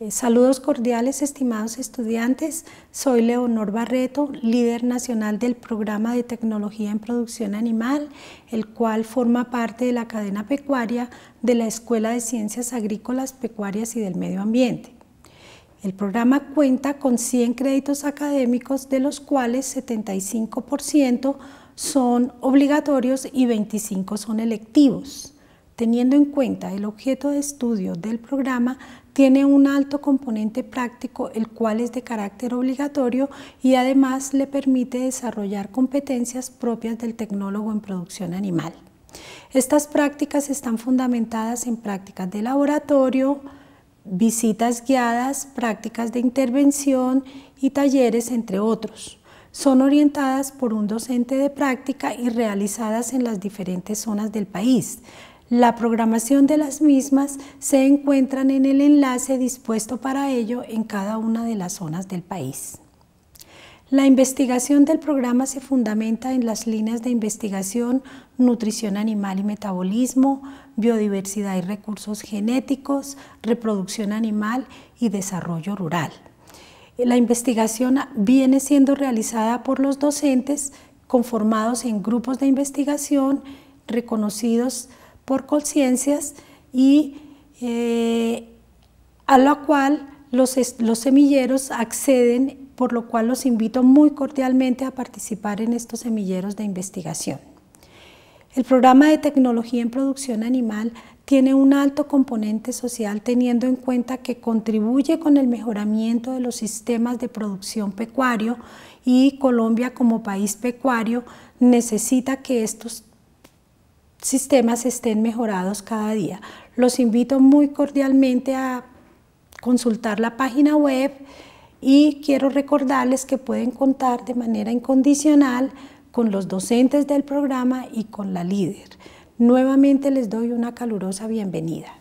Eh, saludos cordiales, estimados estudiantes. Soy Leonor Barreto, líder nacional del programa de tecnología en producción animal, el cual forma parte de la cadena pecuaria de la Escuela de Ciencias Agrícolas, Pecuarias y del Medio Ambiente. El programa cuenta con 100 créditos académicos, de los cuales 75% son obligatorios y 25 son electivos. Teniendo en cuenta el objeto de estudio del programa, tiene un alto componente práctico, el cual es de carácter obligatorio y además le permite desarrollar competencias propias del tecnólogo en producción animal. Estas prácticas están fundamentadas en prácticas de laboratorio, visitas guiadas, prácticas de intervención y talleres, entre otros. Son orientadas por un docente de práctica y realizadas en las diferentes zonas del país. La programación de las mismas se encuentran en el enlace dispuesto para ello en cada una de las zonas del país. La investigación del programa se fundamenta en las líneas de investigación nutrición animal y metabolismo, biodiversidad y recursos genéticos, reproducción animal y desarrollo rural. La investigación viene siendo realizada por los docentes conformados en grupos de investigación reconocidos por conciencias y eh, a la cual los, los semilleros acceden, por lo cual los invito muy cordialmente a participar en estos semilleros de investigación. El programa de tecnología en producción animal tiene un alto componente social teniendo en cuenta que contribuye con el mejoramiento de los sistemas de producción pecuario y Colombia como país pecuario necesita que estos sistemas estén mejorados cada día. Los invito muy cordialmente a consultar la página web y quiero recordarles que pueden contar de manera incondicional con los docentes del programa y con la líder. Nuevamente les doy una calurosa bienvenida.